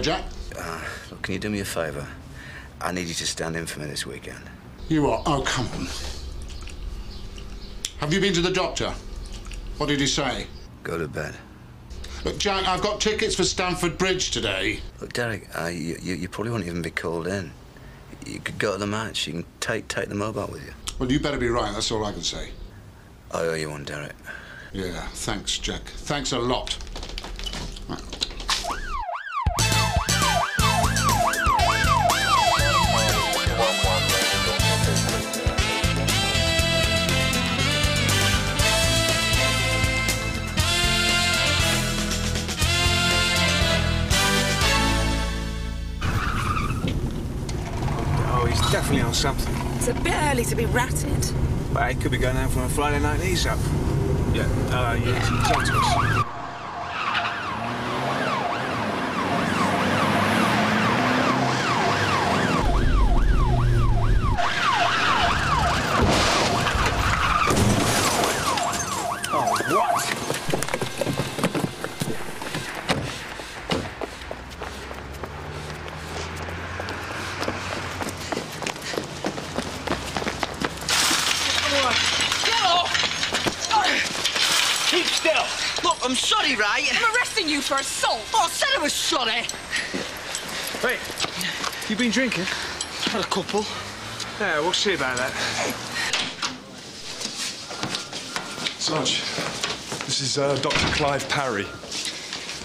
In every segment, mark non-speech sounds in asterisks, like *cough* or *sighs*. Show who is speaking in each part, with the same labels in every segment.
Speaker 1: Jack.
Speaker 2: Uh, look, can you do me a favour? I need you to stand in for me this weekend.
Speaker 1: You are? Oh, come on. Have you been to the doctor? What did he say?
Speaker 2: Go to bed.
Speaker 1: Look, Jack, I've got tickets for Stamford Bridge today.
Speaker 2: Look, Derek, uh, you, you, you probably won't even be called in. You could go to the match. You can take take the mobile with you.
Speaker 1: Well, you better be right. That's all I can say.
Speaker 2: I owe you one, Derek.
Speaker 1: Yeah, thanks, Jack. Thanks a lot.
Speaker 3: Something.
Speaker 4: It's a bit early to be ratted.
Speaker 3: But he could be going out from a Friday night ease up. Yeah, uh, yeah, talk to us. Oh, what?
Speaker 5: Get off! Keep still. Look, I'm sorry, right?
Speaker 4: I'm arresting you for assault.
Speaker 5: Oh, I said I was sorry.
Speaker 3: Wait, you been drinking?
Speaker 5: Had a couple.
Speaker 3: Yeah, we'll see about that.
Speaker 6: Sarge, this is uh, Dr. Clive Parry.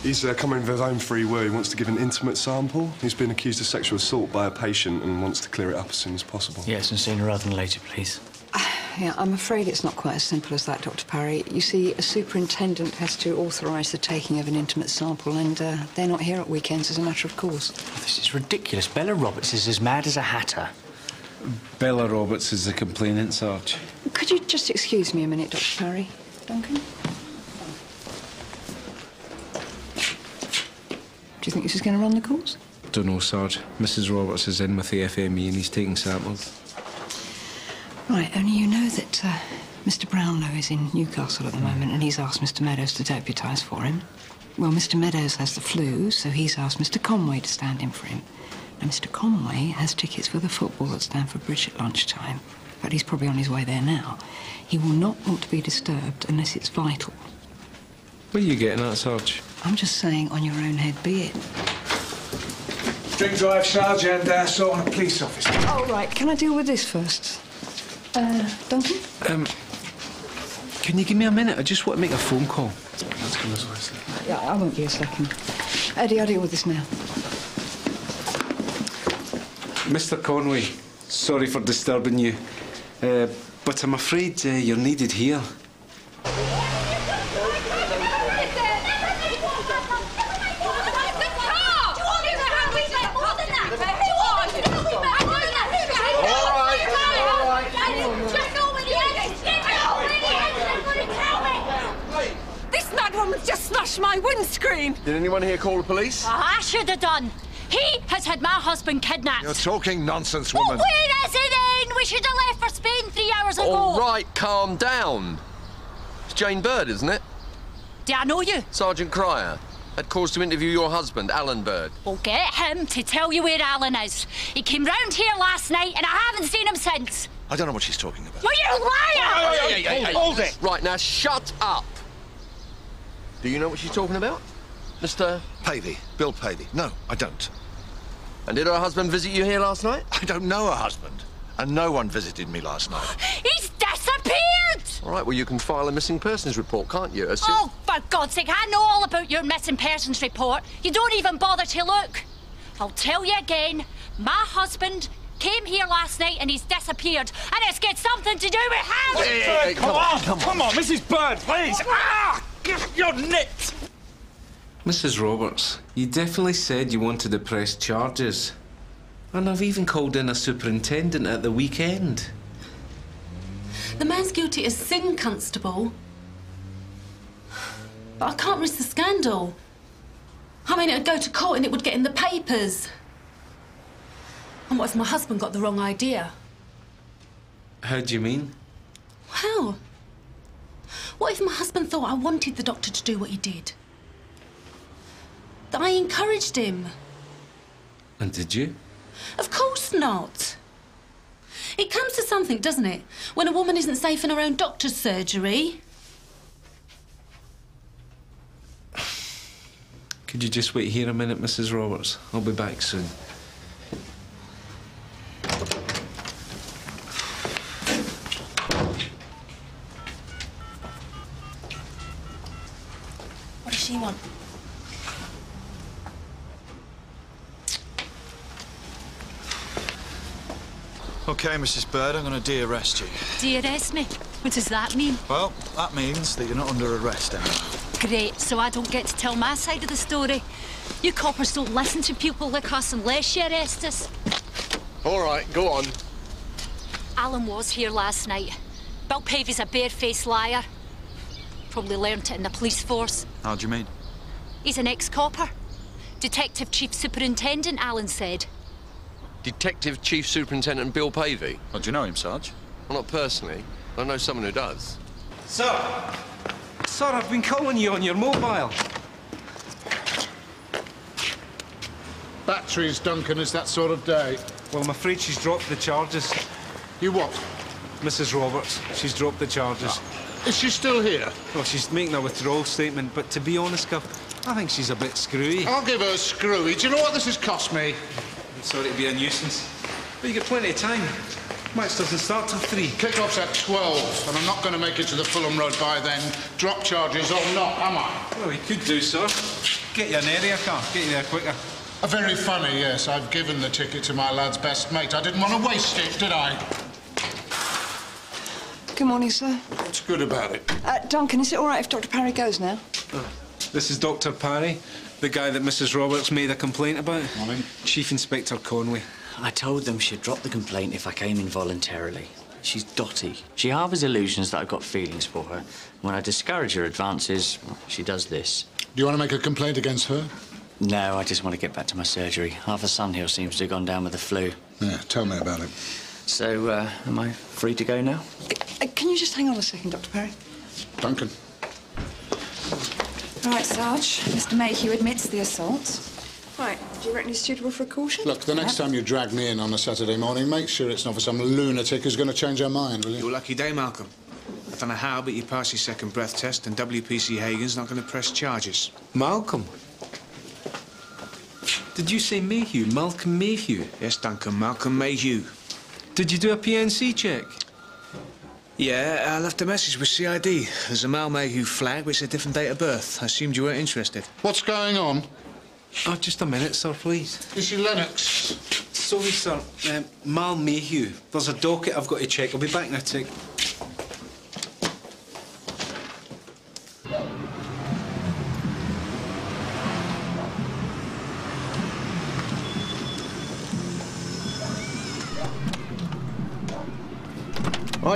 Speaker 6: He's uh, coming of his own free will. He wants to give an intimate sample. He's been accused of sexual assault by a patient and wants to clear it up as soon as possible.
Speaker 7: Yes, and sooner rather than later, please.
Speaker 8: Yeah, I'm afraid it's not quite as simple as that, Dr. Parry. You see, a superintendent has to authorise the taking of an intimate sample, and uh, they're not here at weekends as a matter of course.
Speaker 7: This is ridiculous. Bella Roberts is as mad as a hatter.
Speaker 9: Bella Roberts is the complainant, Sarge.
Speaker 8: Could you just excuse me a minute, Dr. Parry? Duncan? Do you think this is going to run the course?
Speaker 9: Don't know, Sarge. Mrs. Roberts is in with the FME and he's taking samples.
Speaker 8: Right, only you know that uh, Mr. Brownlow is in Newcastle at the moment, and he's asked Mr. Meadows to deputise for him. Well, Mr. Meadows has the flu, so he's asked Mr. Conway to stand in for him. Now, Mr. Conway has tickets for the football at Stamford Bridge at lunchtime, but he's probably on his way there now. He will not want to be disturbed unless it's vital.
Speaker 9: What are you getting at, Sarge?
Speaker 8: I'm just saying, on your own head be it.
Speaker 3: Drink drive, Sarge, and uh, assault on a police officer.
Speaker 8: Oh, right. Can I deal with this first? Uh, Duncan?
Speaker 9: Um, can you give me a minute? I just want to make a phone call.
Speaker 8: Yeah, I won't be a second. Eddie, I'll deal with this now.
Speaker 9: Mr. Conway, sorry for disturbing you, uh, but I'm afraid uh, you're needed here.
Speaker 4: This mad woman's just smashed my windscreen.
Speaker 10: Did anyone here call the police?
Speaker 11: Ah, I should have done. He has had my husband kidnapped.
Speaker 10: You're talking nonsense,
Speaker 11: Well,
Speaker 10: woman.
Speaker 11: where is he then? We should have left for Spain three hours ago.
Speaker 10: All right, calm down. It's Jane Bird, isn't it?
Speaker 11: Do I know you?
Speaker 10: Sergeant Cryer. Had cause to interview your husband, Alan Bird.
Speaker 11: Well, get him to tell you where Alan is. He came round here last night and I haven't seen him since.
Speaker 10: I don't know what she's talking about.
Speaker 11: Well, you liar!
Speaker 10: Hold it! Right, now shut up. Do you know what she's talking about? Mr.
Speaker 12: Pavey. Bill Pavey. No, I don't.
Speaker 10: And did her husband visit you here last night?
Speaker 12: I don't know her husband. And no one visited me last night. *gasps*
Speaker 11: He's disappeared!
Speaker 10: All right, well, you can file a missing persons report, can't you? As soon-
Speaker 11: Oh, for God's sake, I know all about your missing persons report. You don't even bother to look. I'll tell you again, my husband came here last night and he's disappeared. And it's got something to do with him!
Speaker 3: Bird, come, on, come on, Mrs. Bird, please. Ah, you're nipped.
Speaker 9: Mrs. Roberts, you definitely said you wanted to press charges. And I've even called in a superintendent at the weekend.
Speaker 13: The man's guilty as sin, Constable. But I can't risk the scandal. I mean, it'd go to court and it would get in the papers. And what if my husband got the wrong idea?
Speaker 9: How do you mean?
Speaker 13: Well, what if my husband thought I wanted the doctor to do what he did? That I encouraged him?
Speaker 9: And did you?
Speaker 13: Of course not. It comes to something, doesn't it? When a woman isn't safe in her own doctor's surgery.
Speaker 9: Could you just wait here a minute, Mrs. Roberts? I'll be back soon.
Speaker 14: OK, Mrs. Bird, I'm going to de-arrest you.
Speaker 11: De-arrest me? What does that mean?
Speaker 14: Well, that means that you're not under arrest anymore.
Speaker 11: Great, so I don't get to tell my side of the story. You coppers don't listen to people like us unless you arrest us.
Speaker 10: All right, go on.
Speaker 11: Alan was here last night. Bill Pavey's a barefaced liar. Probably learnt it in the police force.
Speaker 14: How do you mean?
Speaker 11: He's an ex-copper. Detective Chief Superintendent, Alan said.
Speaker 10: Detective Chief Superintendent Bill Pavey.
Speaker 14: Oh, do you know him, Sarge?
Speaker 10: Well, not personally. but I know someone who does.
Speaker 9: Sir! Sir, I've been calling you on your mobile.
Speaker 1: Batteries, Duncan, is that sort of day.
Speaker 9: Well, I'm afraid she's dropped the charges.
Speaker 1: You what?
Speaker 9: Mrs. Roberts, she's dropped the charges. Ah.
Speaker 1: Is she still here?
Speaker 9: Well, she's making a withdrawal statement, but to be honest, Cuff, I think she's a bit screwy.
Speaker 1: I'll give her a screwy. Do you know what this has cost me?
Speaker 9: I'm sorry to be a nuisance. But you got plenty of time. Match doesn't start till three.
Speaker 1: Kick-off's at 12, and I'm not going to make it to the Fulham Road by then. Drop charges or not, am I?
Speaker 9: Well, we could do, sir. Get you an area car. Get you there quicker.
Speaker 1: Uh, very funny, yes. I've given the ticket to my lad's best mate. I didn't want to waste it, did I?
Speaker 8: Good morning, sir.
Speaker 1: What's good about it?
Speaker 8: Uh, Duncan, is it all right if Dr. Parry goes now?
Speaker 9: This is Dr. Parry, the guy that Mrs. Roberts made a complaint about.
Speaker 1: Morning.
Speaker 9: Chief Inspector Conway.
Speaker 7: I told them she'd drop the complaint if I came in voluntarily. She's dotty. She harbours illusions that I've got feelings for her. When I discourage her advances, she does this.
Speaker 1: Do you want to make a complaint against her?
Speaker 7: No, I just want to get back to my surgery. Half a Sunhill seems to have gone down with the flu.
Speaker 1: Yeah, tell me about it.
Speaker 7: So, uh, am I free to go now?
Speaker 8: Can you just hang on a second, Dr. Parry?
Speaker 1: Duncan.
Speaker 15: Right, Sarge. Mr. Mayhew admits the assault.
Speaker 8: Right. Do you reckon he's suitable for a caution?
Speaker 1: Look, the next time you drag me in on a Saturday morning, make sure it's not for some lunatic who's going to change her mind, will you?
Speaker 3: Your lucky day, Malcolm. I don't know how, but you passed your second breath test, and WPC Hagen's not going to press charges.
Speaker 9: Malcolm. Did you say Mayhew? Malcolm Mayhew?
Speaker 3: Yes, Duncan, Malcolm Mayhew.
Speaker 9: Did you do a PNC check?
Speaker 3: Yeah, I left a message with CID. There's a Mal Mayhew flag, it's a different date of birth. I assumed you weren't interested.
Speaker 1: What's going on?
Speaker 9: Oh, just a minute, sir, please.
Speaker 1: Is she Lennox?
Speaker 9: Sorry, sir. Um, Mal Mayhew. There's a docket I've got to check. I'll be back in a tick.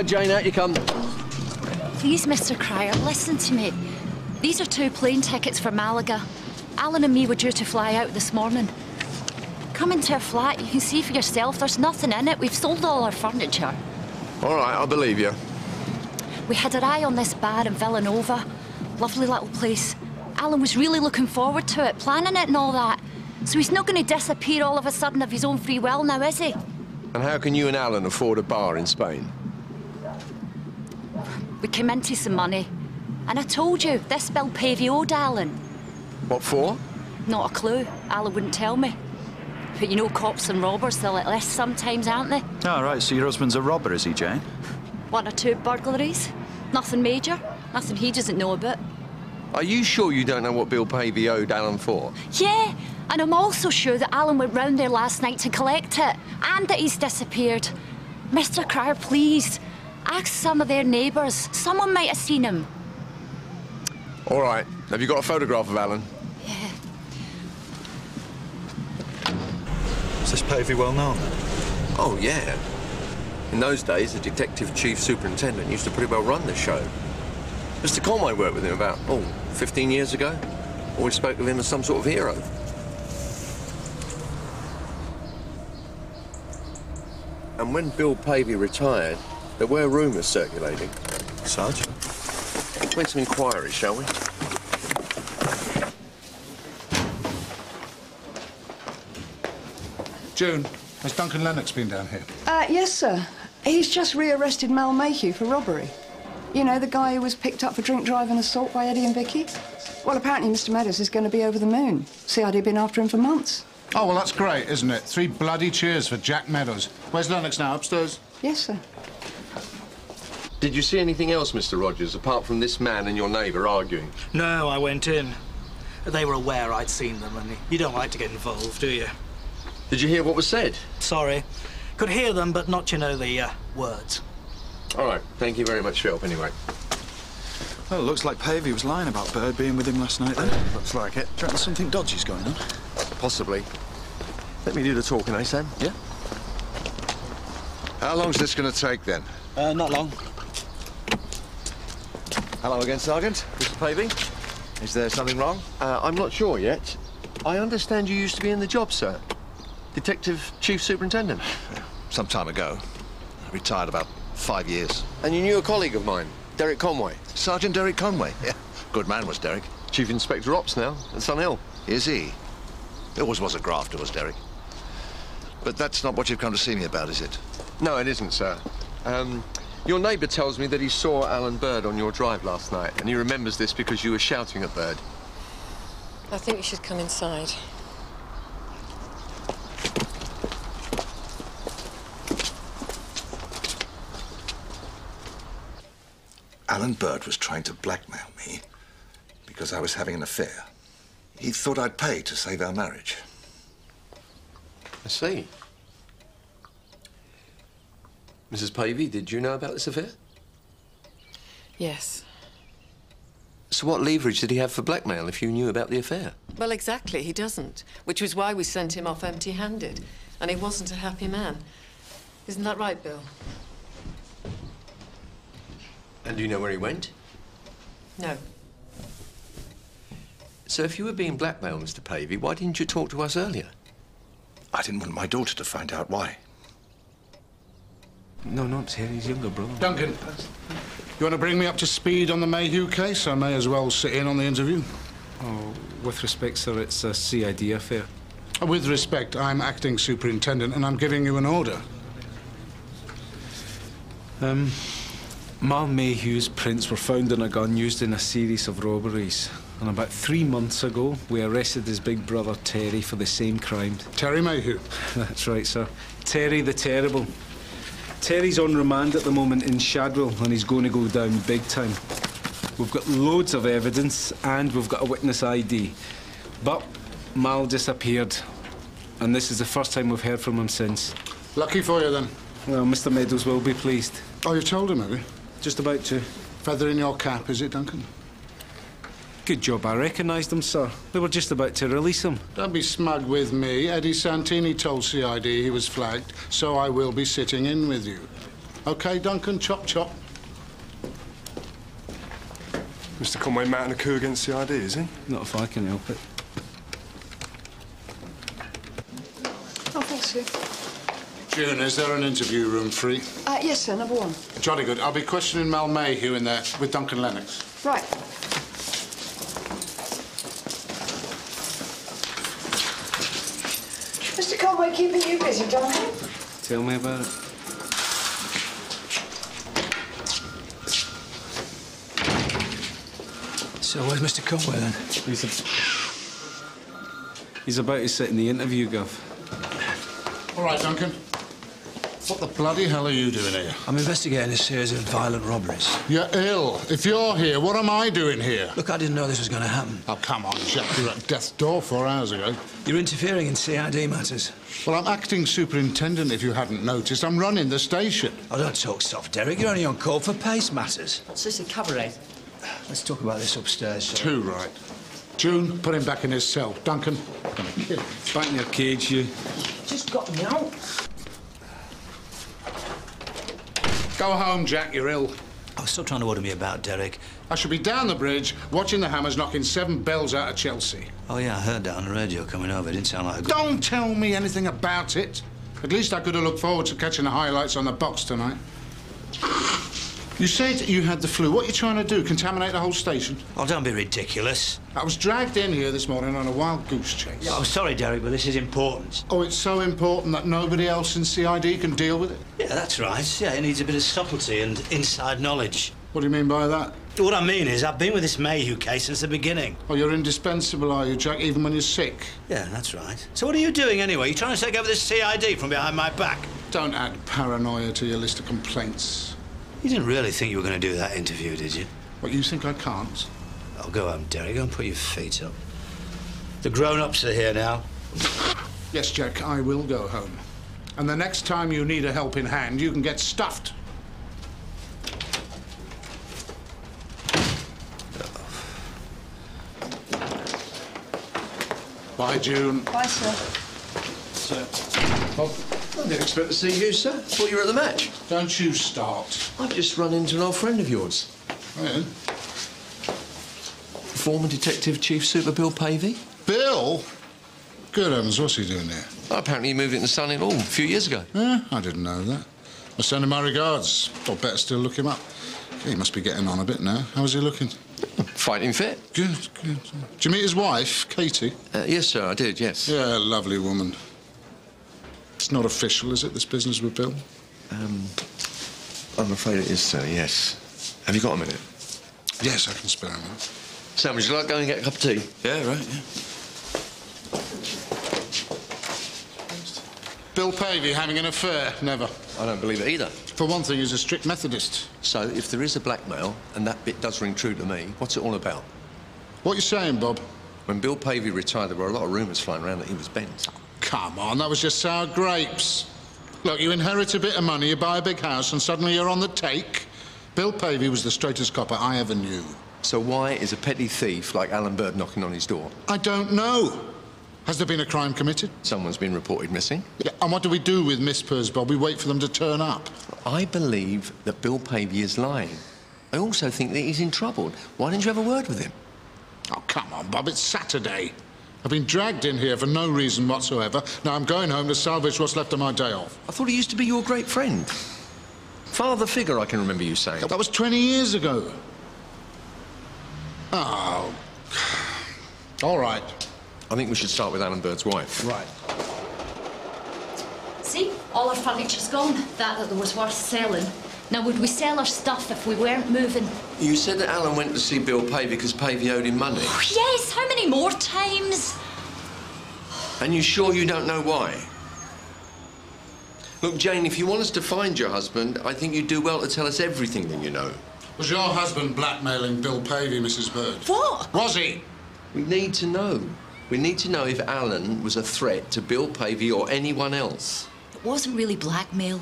Speaker 10: Jane, out you come.
Speaker 11: Please, Mr. Cryer, listen to me. These are two plane tickets for Malaga. Alan and me were due to fly out this morning. Come into our flat, you can see for yourself, there's nothing in it. We've sold all our furniture.
Speaker 10: All right, I believe you.
Speaker 11: We had our eye on this bar in Villanova. Lovely little place. Alan was really looking forward to it, planning it and all that. So he's not going to disappear all of a sudden of his own free will now, is he?
Speaker 10: And how can you and Alan afford a bar in Spain?
Speaker 11: We came into some money. And I told you, this bill Pavey owed Alan.
Speaker 10: What for?
Speaker 11: Not a clue. Alan wouldn't tell me. But you know cops and robbers, they're like this sometimes, aren't they?
Speaker 14: Oh, right, so your husband's a robber, is he, Jane?
Speaker 11: One or two burglaries. Nothing major. Nothing he doesn't know about.
Speaker 10: Are you sure you don't know what Bill Pavey owed Alan for?
Speaker 11: Yeah, and I'm also sure that Alan went round there last night to collect it, and that he's disappeared. Mr. Cryer, please, ask some of their neighbours. Someone might have seen him.
Speaker 10: All right. Have you got a photograph of Alan?
Speaker 11: Yeah.
Speaker 14: Is this Pavey well known?
Speaker 10: Oh, yeah. In those days, the detective chief superintendent used to pretty well run the show. Mr. Conway worked with him about, oh, 15 years ago. Always spoke of him as some sort of hero. And when Bill Pavey retired, there were rumours circulating.
Speaker 14: Sarge?
Speaker 10: Make some inquiries, shall we?
Speaker 1: June, has Duncan Lennox been down here?
Speaker 8: Uh, yes, sir. He's just rearrested Mal Mayhew for robbery. You know, the guy who was picked up for drink driving assault by Eddie and Vicky? Well, apparently Mr. Meadows is going to be over the moon. CID been after him for months.
Speaker 1: Oh, well, that's great, isn't it? Three bloody cheers for Jack Meadows. Where's Lennox now? Upstairs?
Speaker 8: Yes, sir.
Speaker 10: Did you see anything else, Mr. Rogers, apart from this man and your neighbour arguing?
Speaker 16: No, I went in. They were aware I'd seen them, and you don't like to get involved, do you?
Speaker 10: Did you hear what was said?
Speaker 16: Sorry. Could hear them, but not, you know, the uh, words.
Speaker 10: All right. Thank you very much for your help, anyway.
Speaker 17: Well, looks like Pavey was lying about Bird being with him last night, then.
Speaker 14: Looks like it.
Speaker 17: Do you reckon something dodgy's going on?
Speaker 10: Possibly. Let me do the talking, eh, Sam?
Speaker 17: Yeah.
Speaker 14: How long's this going to take, then?
Speaker 16: Uh, not long.
Speaker 14: Hello again, Sergeant.
Speaker 10: Mr. Pavey?
Speaker 14: Is there something wrong?
Speaker 10: Uh, I'm not sure yet. I understand you used to be in the job, sir. Detective Chief Superintendent. *laughs*
Speaker 14: Some time ago. I retired about five years.
Speaker 10: And you knew a colleague of mine, Derek Conway.
Speaker 14: Sergeant Derek Conway. *laughs* Yeah. Good man was Derek.
Speaker 10: Chief Inspector Ops now at Sun Hill.
Speaker 14: Is he? He always was a grafter, was Derek. But that's not what you've come to see me about, is it?
Speaker 10: No, it isn't, sir. Um, your neighbour tells me that he saw Alan Bird on your drive last night, and he remembers this because you were shouting at Bird.
Speaker 18: I think you should come inside.
Speaker 17: Alan Bird was trying to blackmail me because I was having an affair. He thought I'd pay to save our marriage.
Speaker 10: I see. Mrs. Pavey, did you know about this affair?
Speaker 18: Yes.
Speaker 10: So what leverage did he have for blackmail if you knew about the affair?
Speaker 18: Well, exactly, he doesn't. Which was why we sent him off empty handed. And he wasn't a happy man. Isn't that right, Bill?
Speaker 10: And do you know where he went?
Speaker 18: No.
Speaker 10: So if you were being blackmailed, Mr. Pavey, why didn't you talk to us earlier?
Speaker 17: I didn't want my daughter to find out why.
Speaker 9: No, not Terry's younger brother.
Speaker 1: Duncan, you want to bring me up to speed on the Mayhew case? I may as well sit in on the interview.
Speaker 9: Oh, with respect, sir, it's a CID affair.
Speaker 1: With respect, I'm acting superintendent and I'm giving you an order.
Speaker 9: Um, Mal Mayhew's prints were found in a gun used in a series of robberies. And about three months ago, we arrested his big brother Terry for the same crime.
Speaker 1: Terry Mayhew? *laughs*
Speaker 9: That's right, sir. Terry the Terrible. Terry's on remand at the moment in Shadwell, and he's going to go down big time. We've got loads of evidence, and we've got a witness ID. But Mal disappeared, and this is the first time we've heard from him since.
Speaker 1: Lucky for you, then.
Speaker 9: Well, Mr. Meadows will be pleased.
Speaker 1: Oh, you've told him, have you?
Speaker 9: Just about to.
Speaker 1: Feather in your cap, is it, Duncan?
Speaker 9: Good job I recognised him, sir. They were just about to release him.
Speaker 1: Don't be smug with me. Eddie Santini told CID he was flagged, so I will be sitting in with you. OK, Duncan? Chop, chop.
Speaker 6: Mr. Conway mounting a coup against CID, is he?
Speaker 9: Not if I can help it.
Speaker 8: Oh, thanks, sir.
Speaker 1: June, is there an interview room free?
Speaker 8: Uh, yes, sir, number one.
Speaker 1: Jolly good. I'll be questioning Mal Mayhew in there with Duncan Lennox.
Speaker 8: Right. Mr. Conway keeping you busy, darling?
Speaker 9: Tell me about it.
Speaker 19: So where's Mr. Conway then?
Speaker 9: He's, a... He's about to sit in the interview, Gov.
Speaker 1: All right, Duncan. What the bloody hell are you doing here?
Speaker 19: I'm investigating a series of violent robberies.
Speaker 1: You're ill. If you're here, what am I doing here?
Speaker 19: Look, I didn't know this was going to happen.
Speaker 1: Oh, come on, Jack. You were at death's door four hours ago.
Speaker 19: You're interfering in CID matters.
Speaker 1: Well, I'm acting superintendent, if you hadn't noticed. I'm running the station.
Speaker 19: Oh, don't talk soft, Derek. You're only on call for PACE matters.
Speaker 11: What's this, a cabaret?
Speaker 19: Let's talk about this upstairs. shall
Speaker 1: Too right. June, put him back in his cell. Duncan, I'm gonna kill him.
Speaker 9: Back in your cage, you.
Speaker 11: Just got me out.
Speaker 1: Go home, Jack. You're ill.
Speaker 19: I was still trying to order me about, Derek.
Speaker 1: I should be down the bridge watching the Hammers knocking seven bells out of Chelsea.
Speaker 19: Oh, yeah, I heard that on the radio coming over. It didn't sound like a good...
Speaker 1: Don't tell me anything about it. At least I could have looked forward to catching the highlights on the box tonight. You said you had the flu. What are you trying to do? Contaminate the whole station?
Speaker 19: Oh, don't be ridiculous.
Speaker 1: I was dragged in here this morning on a wild goose chase.
Speaker 19: Yeah, I'm sorry, Derek, but this is important.
Speaker 1: Oh, it's so important that nobody else in CID can deal with it?
Speaker 19: Yeah, that's right. Yeah, it needs a bit of subtlety and inside knowledge.
Speaker 1: What do you mean by that?
Speaker 19: What I mean is, I've been with this Mayhew case since the beginning.
Speaker 1: Oh, you're indispensable, are you, Jack, even when you're sick?
Speaker 19: Yeah, that's right. So what are you doing anyway? You trying to take over this CID from behind my back?
Speaker 1: Don't add paranoia to your list of complaints.
Speaker 19: You didn't really think you were going to do that interview, did you?
Speaker 1: What, you think I can't?
Speaker 19: Oh, go home, Derry. Go and put your feet up. The grown-ups are here now.
Speaker 1: Yes, Jack, I will go home. And the next time you need a helping hand, you can get stuffed. Bye, June.
Speaker 15: Bye, sir.
Speaker 10: Sir. Bob, I didn't expect to see you, sir. Thought you were at the match.
Speaker 1: Don't you start.
Speaker 10: I've just run into an old friend of yours.
Speaker 1: Yeah.
Speaker 10: Former Detective Chief Super Bill Pavey.
Speaker 1: Bill? Good heavens, what's he doing there?
Speaker 10: Oh, apparently he moved into Sunny Hall a few years ago.
Speaker 1: Yeah, I didn't know that. I send him my regards. Or better still, look him up. He must be getting on a bit now. How's he looking? *laughs*
Speaker 10: Fighting fit.
Speaker 1: Good, good. Did you meet his wife, Katie?
Speaker 10: Uh, yes, sir, I did, yes.
Speaker 1: Yeah, lovely woman. It's not official, is it, this business with Bill?
Speaker 10: Um, I'm afraid it is, sir, yes. Have you got a minute?
Speaker 1: Yes, I can spare a minute.
Speaker 10: Sam, would you like to go and get a cup of tea?
Speaker 3: Yeah, right, yeah.
Speaker 1: Bill Pavey having an affair? Never.
Speaker 10: I don't believe it either.
Speaker 1: For one thing, he's a strict Methodist.
Speaker 10: So, if there is a blackmail, and that bit does ring true to me, what's it all about?
Speaker 1: What you saying, Bob?
Speaker 10: When Bill Pavey retired, there were a lot of rumours flying around that he was bent.
Speaker 1: Come on, that was just sour grapes. Look, you inherit a bit of money, you buy a big house, and suddenly you're on the take. Bill Pavey was the straightest copper I ever knew.
Speaker 10: So why is a petty thief like Alan Bird knocking on his door?
Speaker 1: I don't know. Has there been a crime committed?
Speaker 10: Someone's been reported missing.
Speaker 1: Yeah, and what do we do with Miss Pers, Bob? We wait for them to turn up.
Speaker 10: I believe that Bill Pavey is lying. I also think that he's in trouble. Why didn't you have a word with him?
Speaker 1: Oh, come on, Bob, it's Saturday. I've been dragged in here for no reason whatsoever. Now I'm going home to salvage what's left of my day off.
Speaker 10: I thought he used to be your great friend. Father figure, I can remember you saying.
Speaker 1: That was 20 years ago. Oh. *sighs* All right.
Speaker 10: I think we should start with Alan Bird's wife.
Speaker 1: Right.
Speaker 11: See, all our furniture's gone. That that was worth selling. Now, would we sell our stuff if we weren't moving?
Speaker 10: You said that Alan went to see Bill Pavey because Pavey owed him money.
Speaker 11: Oh, yes, how many more times?
Speaker 10: And you sure you don't know why? Look, Jane, if you want us to find your husband, I think you'd do well to tell us everything that you know.
Speaker 1: Was your husband blackmailing Bill Pavey, Mrs. Bird?
Speaker 11: What?
Speaker 1: Was he?
Speaker 10: We need to know. We need to know if Alan was a threat to Bill Pavey or anyone else.
Speaker 11: It wasn't really blackmail.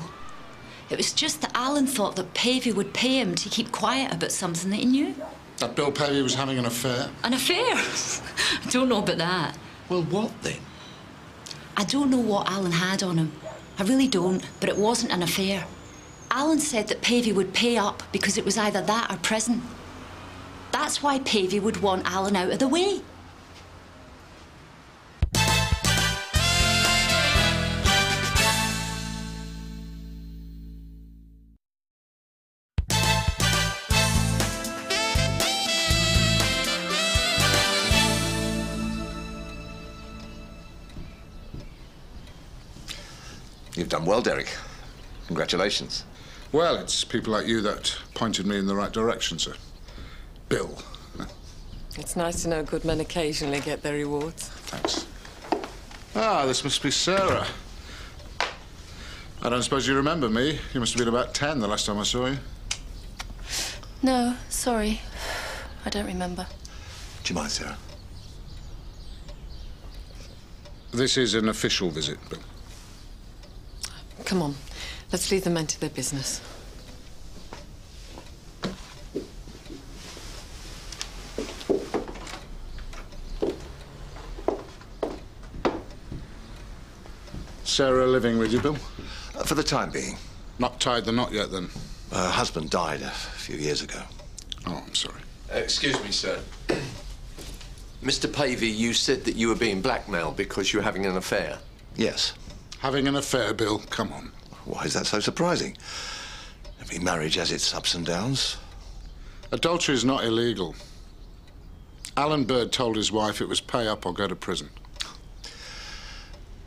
Speaker 11: It was just that Alan thought that Pavey would pay him to keep quiet about something that he knew.
Speaker 1: That Bill Pavey was having an affair?
Speaker 11: An affair? *laughs* I don't know about that.
Speaker 10: Well, what then?
Speaker 11: I don't know what Alan had on him. I really don't, but it wasn't an affair. Alan said that Pavey would pay up because it was either that or prison. That's why Pavey would want Alan out of the way.
Speaker 14: Well, Derek. Congratulations.
Speaker 1: Well, it's people like you that pointed me in the right direction, sir. Bill. *laughs*
Speaker 20: It's nice to know good men occasionally get their rewards.
Speaker 1: Thanks. Ah, this must be Sarah. I don't suppose you remember me. You must have been about ten the last time I saw you.
Speaker 13: No, sorry. I don't remember.
Speaker 14: Do you mind, Sarah?
Speaker 1: This is an official visit, Bill.
Speaker 20: Come on, let's leave the men to their business.
Speaker 1: Sarah living with you, Bill?
Speaker 14: Uh, for the time being.
Speaker 1: Not tied the knot yet, then?
Speaker 14: Her husband died a few years ago.
Speaker 1: Oh, I'm sorry.
Speaker 10: Uh, excuse me, sir. *clears throat* Mr. Pavey, you said that you were being blackmailed because you were having an affair.
Speaker 14: Yes.
Speaker 1: Having an affair, Bill? Come on.
Speaker 14: Why is that so surprising? Every marriage has its ups and downs.
Speaker 1: Adultery is not illegal. Alan Bird told his wife it was pay up or go to prison.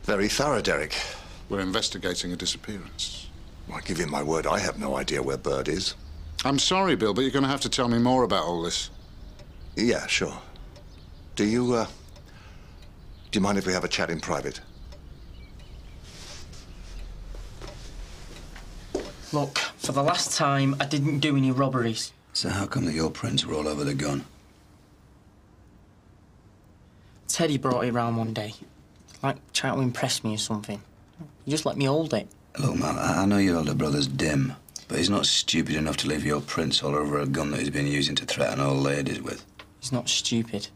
Speaker 14: Very thorough, Derek.
Speaker 1: We're investigating a disappearance.
Speaker 14: I give you my word, I have no idea where Bird is.
Speaker 1: I'm sorry, Bill, but you're going to have to tell me more about all this.
Speaker 14: Yeah, sure. Do you, uh... Do you mind if we have a chat in private?
Speaker 5: Look, for the last time, I didn't do any robberies.
Speaker 2: So how come that your prints were all over the gun?
Speaker 5: Teddy brought it round one day. Like trying to impress me or something. He just let me hold it.
Speaker 2: Look, man, I I know your older brother's dim, but he's not stupid enough to leave your prints all over a gun that he's been using to threaten old ladies with.
Speaker 5: He's not stupid.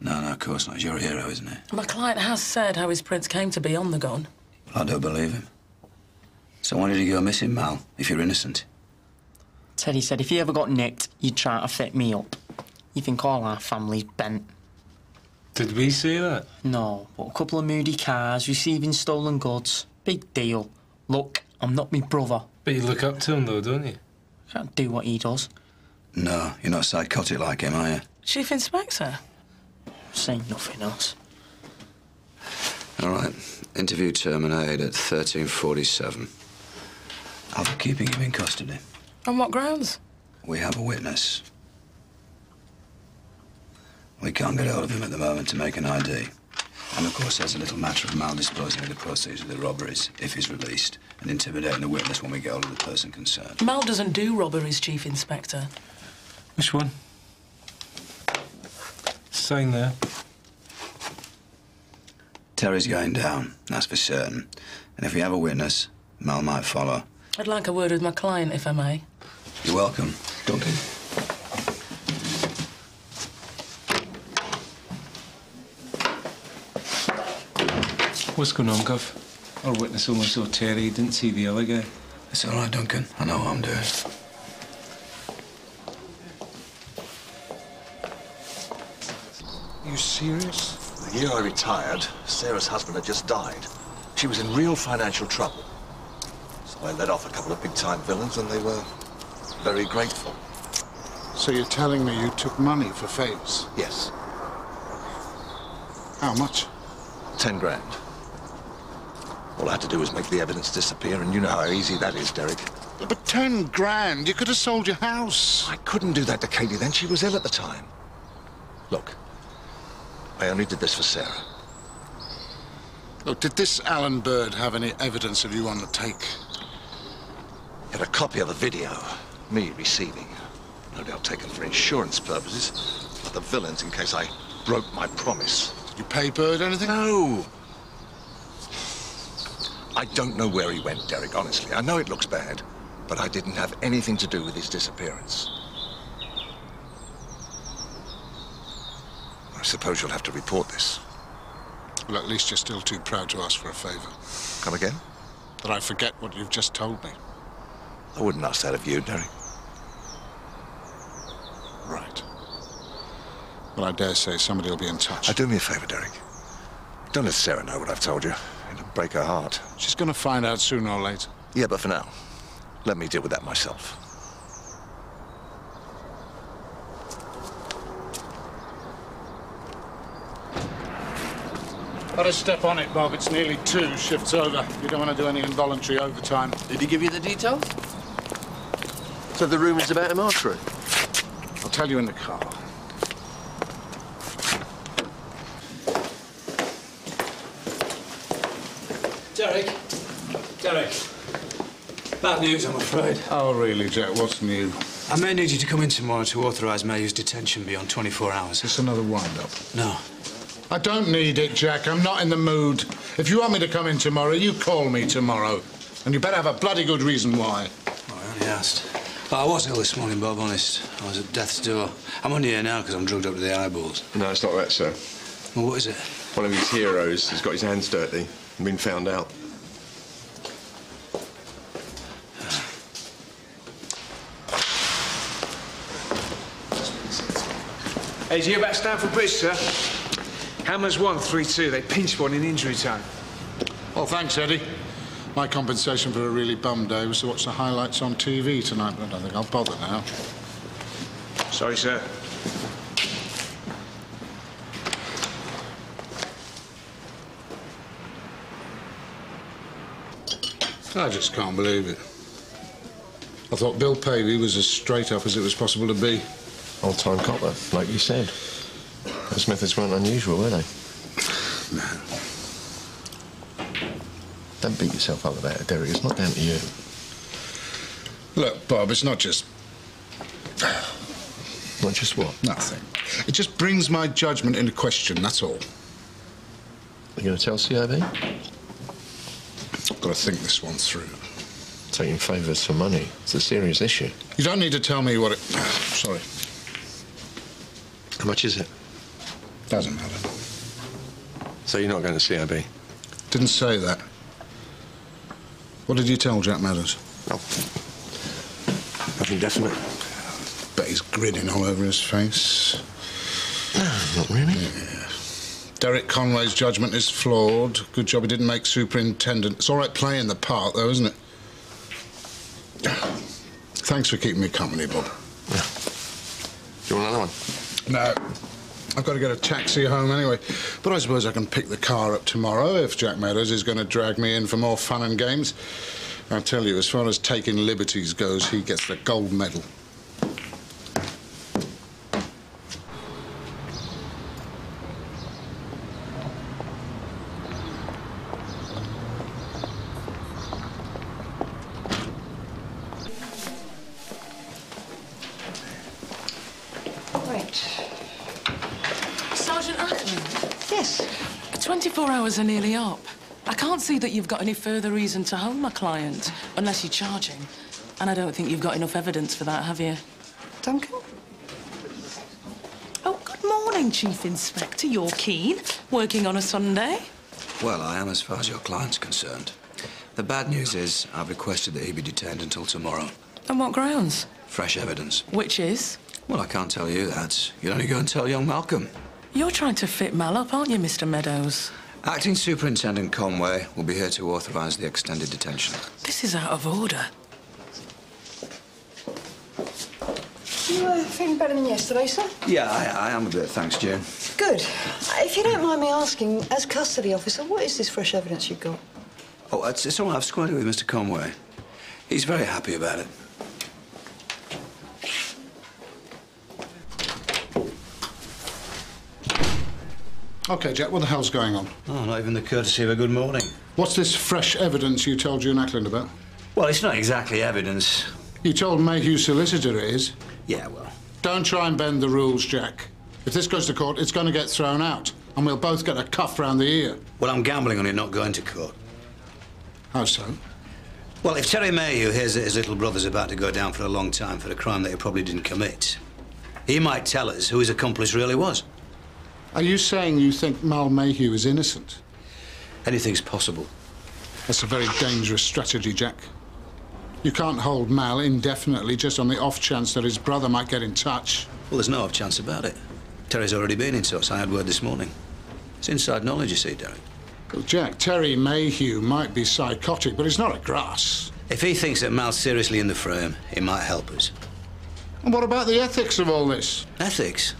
Speaker 2: No, no, of course not. He's your hero, isn't he?
Speaker 21: My client has said how his prints came to be on the gun.
Speaker 2: Well, I don't believe him. So why did he go missing, Mal, if you're innocent?
Speaker 5: Teddy said if he ever got nicked, you'd try to fit me up. You think all our family's bent.
Speaker 9: Did we say that?
Speaker 5: No, but a couple of moody cars, receiving stolen goods. Big deal. Look, I'm not me brother.
Speaker 9: But you look up to him, though, don't you?
Speaker 5: Can't do what he does.
Speaker 2: No, you're not psychotic like him, are you?
Speaker 21: Chief Inspector?
Speaker 5: Say nothing else.
Speaker 2: All right. Interview terminated at 1347. I'll be keeping him in custody.
Speaker 21: On what grounds?
Speaker 2: We have a witness. We can't get hold of him at the moment to make an ID. And of course, there's a little matter of disposing of the proceeds of the robberies if he's released, and intimidating the witness when we get hold of the person concerned.
Speaker 21: Mal doesn't do robberies, Chief Inspector.
Speaker 9: Which one? Sign there.
Speaker 2: Terry's going down, that's for certain. And if we have a witness, Mal might follow.
Speaker 21: I'd like a word with my client, if I may.
Speaker 2: You're welcome, Duncan.
Speaker 9: What's going on, Gov? Our witness only saw Terry, he didn't see the other guy.
Speaker 2: It's all right, Duncan. I know what I'm doing.
Speaker 14: Are you serious? The year I retired, Sarah's husband had just died. She was in real financial trouble. I led off a couple of big-time villains, and they were very grateful.
Speaker 1: So you're telling me you took money for Faves?
Speaker 14: Yes.
Speaker 1: How much?
Speaker 14: Ten grand. All I had to do was make the evidence disappear, and you know how easy that is, Derek.
Speaker 1: But ten grand? You could have sold your house.
Speaker 14: I couldn't do that to Katie then. She was ill at the time. Look, I only did this for Sarah.
Speaker 1: Look, did this Alan Bird have any evidence of you on the take?
Speaker 14: Had a copy of the video, me receiving. No doubt taken for insurance purposes, but the villains in case I broke my promise.
Speaker 1: Did you pay Bird anything?
Speaker 14: No. I don't know where he went, Derek, honestly. I know it looks bad, but I didn't have anything to do with his disappearance. I suppose you'll have to report this.
Speaker 1: Well, at least you're still too proud to ask for a favour.
Speaker 14: Come again?
Speaker 1: That I forget what you've just told me.
Speaker 14: I wouldn't ask that of you, Derek.
Speaker 1: Right. Well, I dare say somebody will be in touch.
Speaker 14: Uh, do me a favour, Derek. Don't let Sarah know what I've told you. It'll break her heart.
Speaker 1: She's going to find out sooner or later.
Speaker 14: Yeah, but for now, let me deal with that myself.
Speaker 1: Better step on it, Bob. It's nearly two. Shifts over. You don't want to do any involuntary overtime.
Speaker 10: Did he give you the details? So the rumours about him are true?
Speaker 1: I'll tell you in the car.
Speaker 19: Derek. Derek. Bad news, I'm afraid.
Speaker 1: Oh, really, Jack? What's new?
Speaker 19: I may need you to come in tomorrow to authorise Mayhew's detention beyond 24 hours.
Speaker 1: It's another wind-up.
Speaker 19: No.
Speaker 1: I don't need it, Jack. I'm not in the mood. If you want me to come in tomorrow, you call me tomorrow. And you better have a bloody good reason why.
Speaker 19: Oh, I only asked. Oh, I was ill this morning, Bob, honest. I was at death's door. I'm on here now because I'm drugged up to the eyeballs.
Speaker 6: No, it's not that, sir.
Speaker 19: Well, what is it?
Speaker 6: One of his heroes has got his hands dirty and been found out.
Speaker 3: Hey, did you hear about Stamford Bridge, sir? Hammers won 3-2. They pinched one in injury time.
Speaker 1: Well, thanks, Eddie. My compensation for a really bum day was to watch the highlights on TV tonight, but I don't think I'll bother now.
Speaker 3: Sorry, sir.
Speaker 1: I just can't believe it. I thought Bill Pavey was as straight up as it was possible to be.
Speaker 10: Old time copper, like you said. Those methods weren't unusual, were they? Don't beat yourself up about it, Derek. It's not down to you.
Speaker 1: Look, Bob, it's not just.
Speaker 10: Not just what?
Speaker 1: Nothing. It just brings my judgment into question, that's all.
Speaker 10: You going to tell CIB?
Speaker 1: I've got to think this one through.
Speaker 10: Taking favours for money. It's a serious issue.
Speaker 1: You don't need to tell me what it. *sighs* Sorry.
Speaker 10: How much is it?
Speaker 1: Doesn't matter.
Speaker 10: So you're not going to CIB?
Speaker 1: Didn't say that. What did you tell Jack Meadows?
Speaker 10: Oh. Nothing definite.
Speaker 1: Bet he's grinning all over his face.
Speaker 10: Ah, not really.
Speaker 1: Yeah. Derek Conway's judgment is flawed. Good job he didn't make superintendent. It's all right playing the part, though, isn't it? Thanks for keeping me company, Bob.
Speaker 10: Do you want another one?
Speaker 1: No. I've got to get a taxi home anyway. But I suppose I can pick the car up tomorrow if Jack Meadows is going to drag me in for more fun and games. I tell you, as far as taking liberties goes, he gets the gold medal.
Speaker 8: Right.
Speaker 21: Sergeant Ackerman?
Speaker 8: Yes.
Speaker 21: 24 hours are nearly up. I can't see that you've got any further reason to hold my client, unless you're charging. And I don't think you've got enough evidence for that, have you?
Speaker 8: Duncan?
Speaker 21: Oh, good morning, Chief Inspector. You're keen. Working on a Sunday?
Speaker 2: Well, I am as far as your client's concerned. The bad news is I've requested that he be detained until tomorrow.
Speaker 21: On what grounds?
Speaker 2: Fresh evidence.
Speaker 21: Which is?
Speaker 2: Well, I can't tell you that. You'll only go and tell young Malcolm.
Speaker 21: You're trying to fit Mal up, aren't you, Mr. Meadows?
Speaker 2: Acting Superintendent Conway will be here to authorise the extended detention.
Speaker 21: This is out of order.
Speaker 8: You uh, feeling better than yesterday, sir?
Speaker 2: Yeah, I, I am a bit, thanks, June.
Speaker 8: Good. If you don't mind me asking, as custody officer, what is this fresh evidence you've got?
Speaker 2: Oh, it's, it's all right. I've squared it with Mr. Conway. He's very happy about it.
Speaker 1: OK, Jack, what the hell's going on?
Speaker 19: Oh, not even the courtesy of a good morning.
Speaker 1: What's this fresh evidence you told June Ackland about?
Speaker 19: Well, it's not exactly evidence.
Speaker 1: You told Mayhew solicitor it is.
Speaker 19: Yeah, well.
Speaker 1: Don't try and bend the rules, Jack. If this goes to court, it's going to get thrown out, and we'll both get a cuff round the ear.
Speaker 19: Well, I'm gambling on it not going to court.
Speaker 1: How so?
Speaker 19: Well, if Terry Mayhew hears that his little brother's about to go down for a long time for a crime that he probably didn't commit, he might tell us who his accomplice really was.
Speaker 1: Are you saying you think Mal Mayhew is innocent?
Speaker 19: Anything's possible.
Speaker 1: That's a very dangerous strategy, Jack. You can't hold Mal indefinitely just on the off chance that his brother might get in touch.
Speaker 19: Well, there's no off chance about it. Terry's already been in touch. I had word this morning. It's inside knowledge, you see, Derek.
Speaker 1: Well, Jack, Terry Mayhew might be psychotic, but he's not a grass.
Speaker 19: If he thinks that Mal's seriously in the frame, it might help us.
Speaker 1: And what about the ethics of all this?
Speaker 19: Ethics?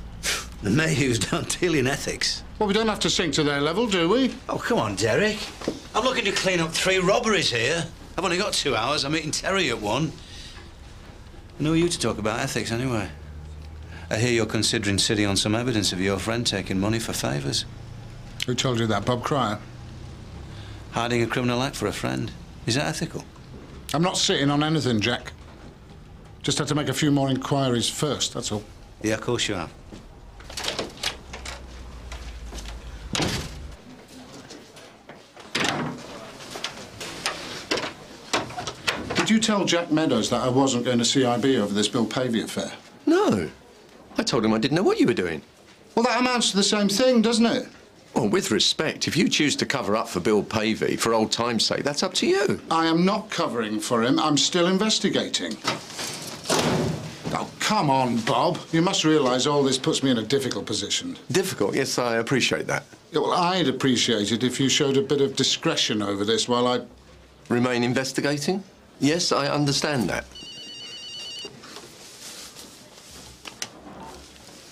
Speaker 19: The Mayhews don't deal in ethics.
Speaker 1: Well, we don't have to sink to their level, do we?
Speaker 19: Oh, come on, Derek. I'm looking to clean up three robberies here. I've only got two hours. I'm meeting Terry at one. No you to talk about ethics, anyway. I hear you're considering sitting on some evidence of your friend taking money for favours.
Speaker 1: Who told you that, Bob Cryer?
Speaker 19: Hiding a criminal act for a friend. Is that ethical?
Speaker 1: I'm not sitting on anything, Jack. Just had to make a few more inquiries first, that's all.
Speaker 19: Yeah, of course you have.
Speaker 1: Did you tell Jack Meadows that I wasn't going to CIB over this Bill Pavey affair?
Speaker 10: No. I told him I didn't know what you were doing.
Speaker 1: Well, that amounts to the same thing, doesn't it?
Speaker 10: Well, with respect, if you choose to cover up for Bill Pavey for old time's sake, that's up to you.
Speaker 1: I am not covering for him. I'm still investigating. Oh, come on, Bob. You must realise all this puts me in a difficult position.
Speaker 10: Difficult, yes, I appreciate that.
Speaker 1: Yeah, well, I'd appreciate it if you showed a bit of discretion over this while I...
Speaker 10: Remain investigating? Yes, I understand that.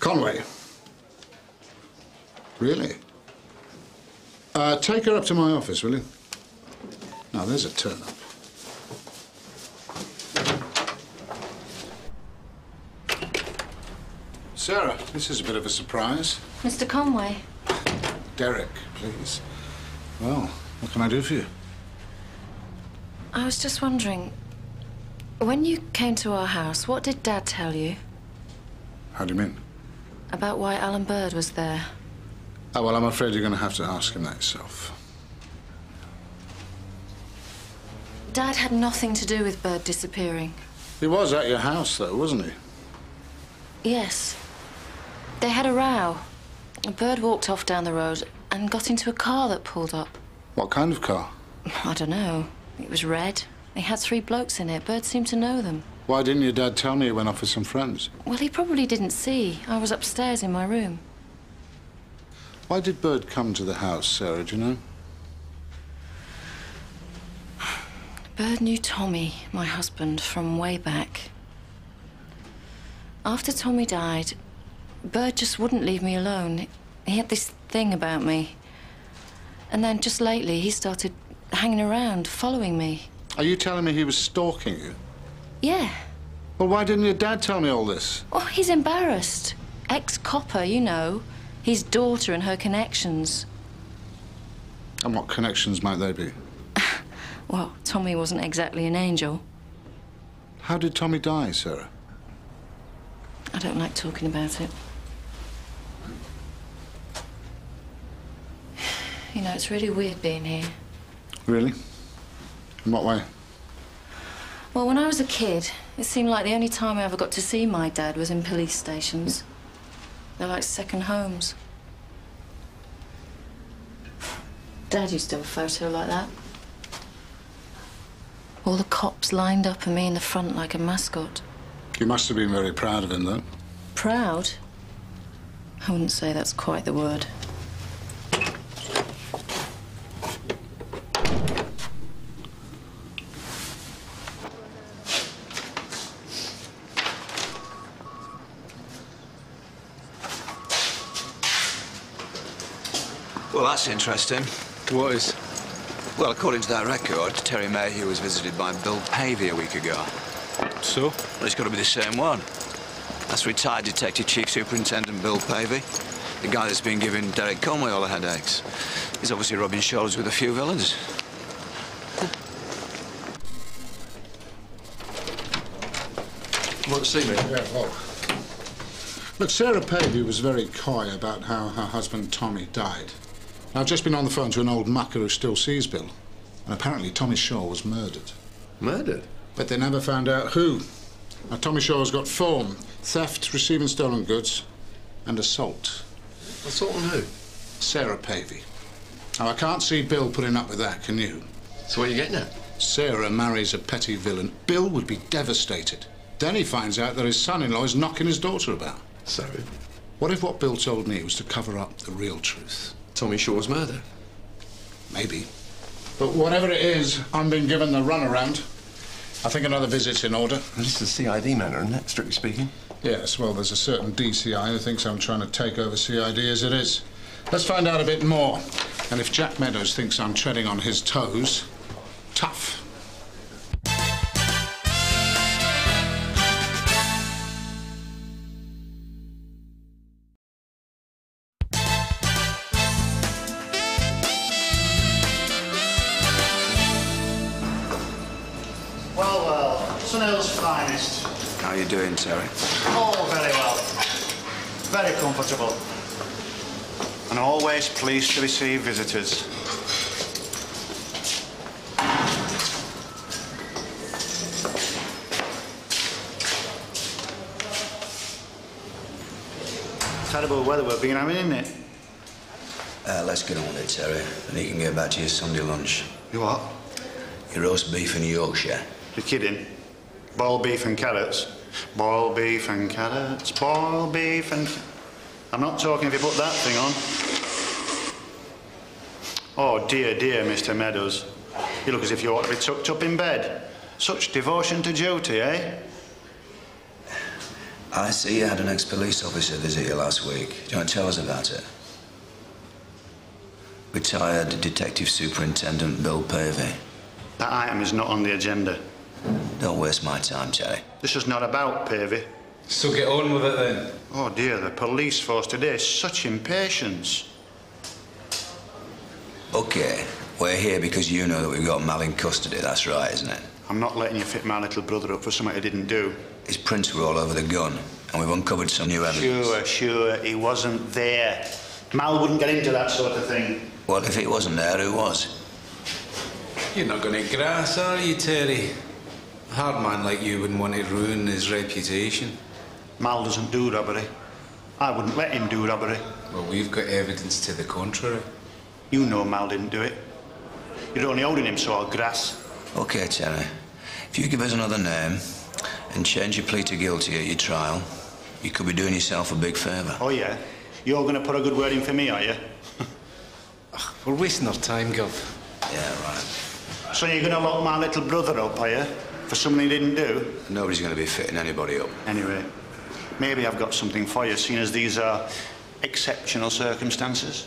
Speaker 1: Conway. Really? Uh, take her up to my office, will you? Now, there's a turn up. Sarah, this is a bit of a surprise.
Speaker 20: Mr. Conway,
Speaker 1: Derek, please. Well, what can I do for you?
Speaker 20: I was just wondering, when you came to our house, what did Dad tell you
Speaker 1: How do you mean?
Speaker 20: about why Alan Bird was there?
Speaker 1: Oh, well, I'm afraid you're going to have to ask him that yourself.
Speaker 20: Dad had nothing to do with Bird disappearing.
Speaker 1: He was at your house, though, wasn't he?
Speaker 20: Yes. They had a row. Bird walked off down the road and got into a car that pulled up.
Speaker 1: What kind of car?
Speaker 20: I don't know. It was red. They had three blokes in it. Bird seemed to know them.
Speaker 1: Why didn't your dad tell me he went off with some friends?
Speaker 20: Well, he probably didn't see. I was upstairs in my room.
Speaker 1: Why did Bird come to the house, Sarah, do you know?
Speaker 20: Bird knew Tommy, my husband, from way back. After Tommy died, Bird just wouldn't leave me alone. He had this thing about me. And then just lately, he started hanging around, following me.
Speaker 1: Are you telling me he was stalking you?
Speaker 20: Yeah.
Speaker 1: Well, why didn't your dad tell me all this?
Speaker 20: Oh, he's embarrassed. Ex-copper, you know. His daughter and her connections.
Speaker 1: And what connections might they be? *laughs*
Speaker 20: Well, Tommy wasn't exactly an angel.
Speaker 1: How did Tommy die, Sarah?
Speaker 20: I don't like talking about it. *sighs* You know, it's really weird being here.
Speaker 1: Really? In what way?
Speaker 20: Well, when I was a kid, it seemed like the only time I ever got to see my dad was in police stations. They're like second homes. Dad used to have a photo like that. All the cops lined up and me in the front like a mascot.
Speaker 1: You must have been very proud of him, though.
Speaker 20: Proud? I wouldn't say that's quite the word.
Speaker 19: Well, that's interesting.
Speaker 9: What is?
Speaker 19: Well, according to that record, Terry Mayhew was visited by Bill Pavey a week ago.
Speaker 9: So?
Speaker 19: Well, it's got to be the same one. That's retired Detective Chief Superintendent Bill Pavey, the guy that's been giving Derek Conway all the headaches. He's obviously rubbing shoulders with a few villains.
Speaker 10: Want to see me?
Speaker 1: Yeah, well. Look, Sarah Pavey was very coy about how her husband Tommy died. I've just been on the phone to an old mucker who still sees Bill. And apparently Tommy Shaw was murdered.
Speaker 10: Murdered?
Speaker 1: But they never found out who. Now, Tommy Shaw's got form, theft, receiving stolen goods, and assault.
Speaker 10: Assault on who?
Speaker 1: Sarah Pavey. Now, I can't see Bill putting up with that, can you?
Speaker 10: So what are you getting at?
Speaker 1: Sarah marries a petty villain. Bill would be devastated. Then he finds out that his son-in-law is knocking his daughter about.
Speaker 10: So?
Speaker 1: What if what Bill told me was to cover up the real truth?
Speaker 10: Tommy Shaw's murder?
Speaker 1: Maybe. But whatever it is, I'm being given the runaround. I think another visit's in order.
Speaker 10: This is a CID matter, isn't it, strictly speaking?
Speaker 1: Yes, well, there's a certain DCI who thinks I'm trying to take over CID as it is. Let's find out a bit more. And if Jack Meadows thinks I'm treading on his toes, tough.
Speaker 22: Sun Hill's finest.
Speaker 19: How you doing, Terry?
Speaker 22: Oh, very well. Very comfortable. And always pleased to receive visitors. Terrible weather we've been having, isn't it?
Speaker 19: Uh, let's get on with it, Terry. And you can get back to your Sunday lunch.
Speaker 22: You what?
Speaker 19: Your roast beef in Yorkshire.
Speaker 22: You're kidding. Boiled beef and carrots. Boiled beef and carrots. Boiled beef and. I'm not talking if you put that thing on. Oh dear, dear, Mr. Meadows. You look as if you ought to be tucked up in bed. Such devotion to duty, eh?
Speaker 19: I see you had an ex-police officer visit you last week. Do you want to tell us about it? Retired Detective Superintendent Bill Pavey.
Speaker 22: That item is not on the agenda.
Speaker 19: Don't waste my time, Terry.
Speaker 22: This is not about Pavey.
Speaker 9: So get on with it then.
Speaker 22: Oh dear, the police force today, is such impatience.
Speaker 19: Okay, we're here because you know that we've got Mal in custody. That's right, isn't it?
Speaker 22: I'm not letting you fit my little brother up for something he didn't do.
Speaker 19: His prints were all over the gun, and we've uncovered some new evidence.
Speaker 22: Sure, sure, he wasn't there. Mal wouldn't get into that sort of thing.
Speaker 19: Well, if he wasn't there, who was?
Speaker 9: You're not going to grass, are you, Terry? A hard man like you wouldn't want to ruin his reputation.
Speaker 22: Mal doesn't do robbery. I wouldn't let him do robbery.
Speaker 9: Well, we've got evidence to the contrary.
Speaker 22: You know Mal didn't do it. You're only holding him so I'll grass.
Speaker 19: Okay, Terry. If you give us another name and change your plea to guilty at your trial, you could be doing yourself a big favour.
Speaker 22: Oh, yeah? You're going to put a good word in for me, are you?
Speaker 9: We're wasting our time, Gov.
Speaker 19: Yeah, right.
Speaker 22: So you're going to lock my little brother up, are you? For something he didn't do?
Speaker 19: Nobody's going to be fitting anybody up.
Speaker 22: Anyway, maybe I've got something for you, seeing as these are exceptional circumstances.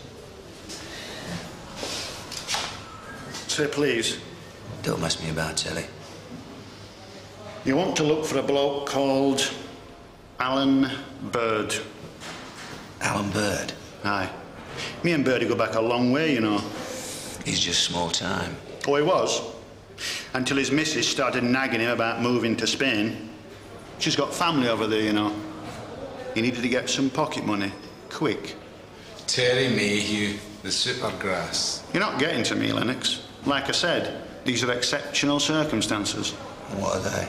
Speaker 22: Say please.
Speaker 19: Don't mess me about, Terry.
Speaker 22: You want to look for a bloke called Alan Bird.
Speaker 19: Alan Bird?
Speaker 22: Aye. Me and Birdie go back a long way, you know.
Speaker 19: He's just small time.
Speaker 22: Oh, he was. Until his missus started nagging him about moving to Spain. She's got family over there, you know. He needed to get some pocket money. Quick.
Speaker 9: Terry Mayhew, the supergrass.
Speaker 22: You're not getting to me, Lennox. Like I said, these are exceptional circumstances.
Speaker 19: What are they?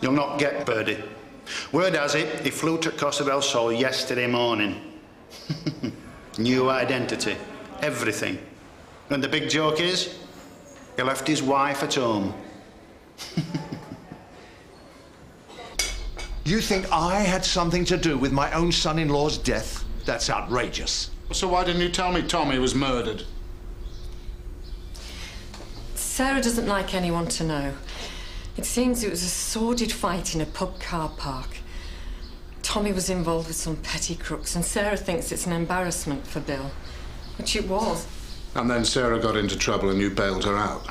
Speaker 22: You'll not get Birdie. Word has it, he flew to Costa del Sol yesterday morning. *laughs* New identity. Everything. And the big joke is, he left his wife at home. *laughs*
Speaker 14: You think I had something to do with my own son-in-law's death? That's outrageous.
Speaker 1: So why didn't you tell me Tommy was murdered?
Speaker 18: Sarah doesn't like anyone to know. It seems it was a sordid fight in a pub car park. Tommy was involved with some petty crooks, and Sarah thinks it's an embarrassment for Bill. Which it was.
Speaker 1: And then Sarah got into trouble and you bailed her out.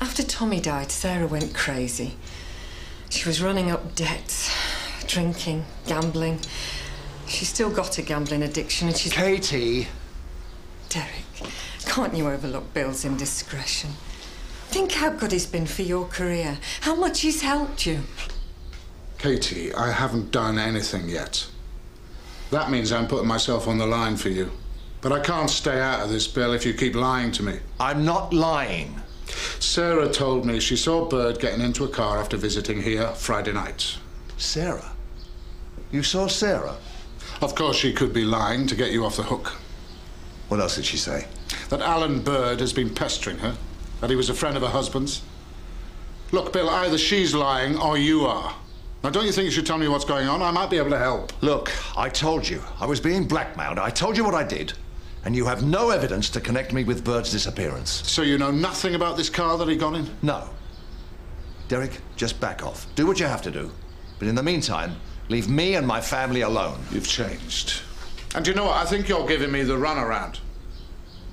Speaker 18: After Tommy died, Sarah went crazy. She was running up debts, drinking, gambling. She's still got a gambling addiction and she's.
Speaker 14: Katie!
Speaker 18: Derek, can't you overlook Bill's indiscretion? Think how good he's been for your career, how much he's helped you.
Speaker 1: Katie, I haven't done anything yet. That means I'm putting myself on the line for you. But I can't stay out of this, Bill, if you keep lying to me.
Speaker 14: I'm not lying.
Speaker 1: Sarah told me she saw Bird getting into a car after visiting here Friday night.
Speaker 14: Sarah? You saw Sarah?
Speaker 1: Of course, she could be lying to get you off the hook.
Speaker 14: What else did she say?
Speaker 1: That Alan Bird has been pestering her, that he was a friend of her husband's. Look, Bill, either she's lying or you are. Now, don't you think you should tell me what's going on? I might be able to help.
Speaker 14: Look, I told you. I was being blackmailed. I told you what I did. And you have no evidence to connect me with Bird's disappearance.
Speaker 1: So you know nothing about this car that he got in?
Speaker 14: No. Derek, just back off. Do what you have to do. But in the meantime, leave me and my family alone.
Speaker 1: You've changed. And you know what? I think you're giving me the runaround.